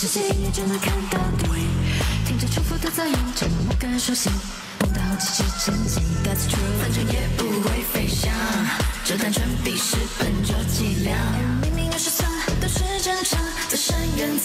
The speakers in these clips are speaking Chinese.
忘记，世界音乐就能看到底。听着重复的噪音，沉默感熟悉，碰到奇迹前进，That's true，反正也不会飞翔，这单纯比试本就伎俩。明明有失算都是正常，在深渊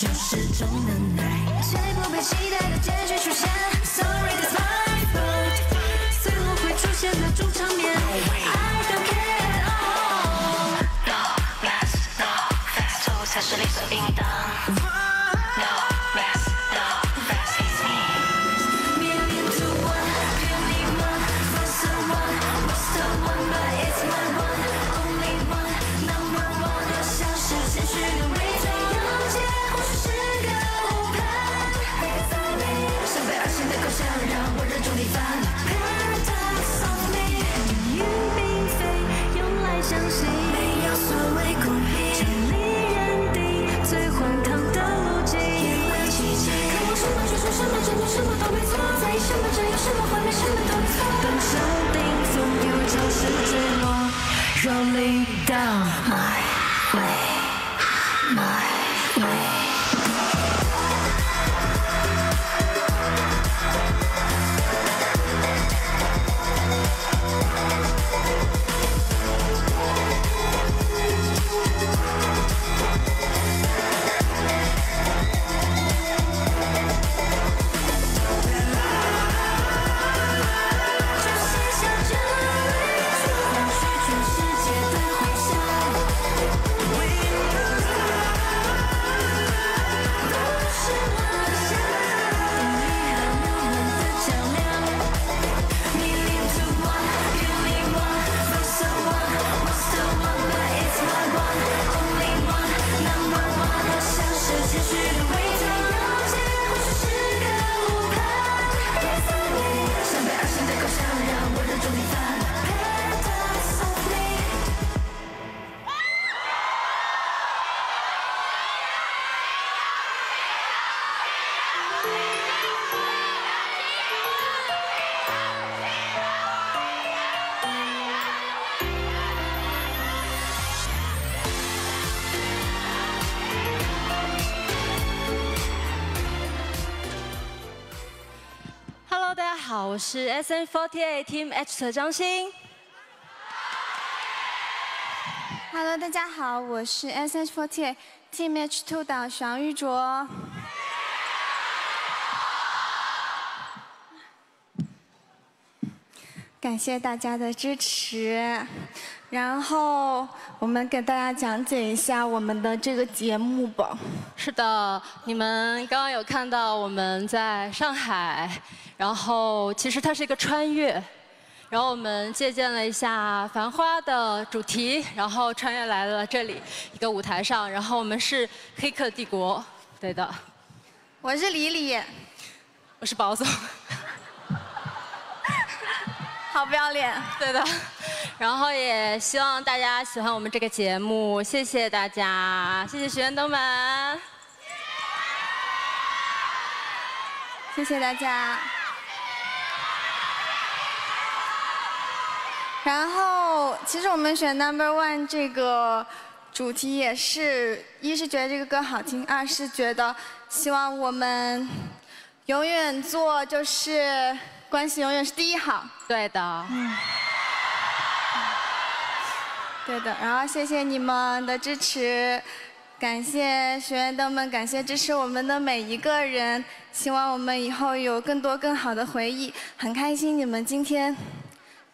就是种能耐。最不被期待的结局出现，Sorry that's my fault。最后会出现的主场面，I don't care at all。No rest, no fast，错才是理所应当。No，Rolling down my way, my way。Hello，大家好，我是 SN48 Team H 的张欣。Hello，大家好，我是 SH48 Team H2 的爽玉卓。感谢大家的支持，然后我们给大家讲解一下我们的这个节目吧。是的，你们刚刚有看到我们在上海，然后其实它是一个穿越，然后我们借鉴了一下《繁花》的主题，然后穿越来了这里一个舞台上，然后我们是《黑客帝国》，对的，我是李李，我是宝总，好不要脸。对的，然后也希望大家喜欢我们这个节目，谢谢大家，谢谢学员灯们。谢谢大家。然后，其实我们选 Number One 这个主题也是，一是觉得这个歌好听，二是觉得希望我们永远做就是关系永远是第一好。对的，嗯对的，然后谢谢你们的支持，感谢学员灯们，感谢支持我们的每一个人，希望我们以后有更多更好的回忆。很开心你们今天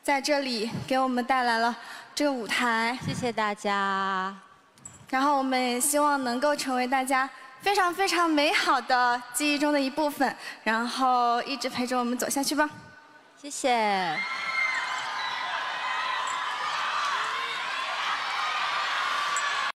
在这里给我们带来了这个舞台，谢谢大家。然后我们也希望能够成为大家非常非常美好的记忆中的一部分，然后一直陪着我们走下去吧。谢谢。